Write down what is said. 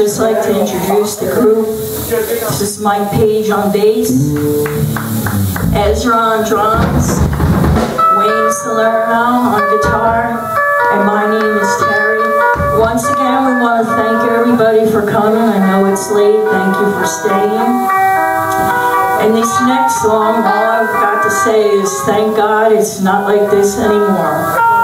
Just like to introduce the crew. This is Mike Page on bass, Ezra on drums, Wayne Salerno on guitar, and my name is Terri. Once again, we want to thank everybody for coming. I know it's late. Thank you for staying. And this next song, all I've got to say is thank God it's not like this anymore.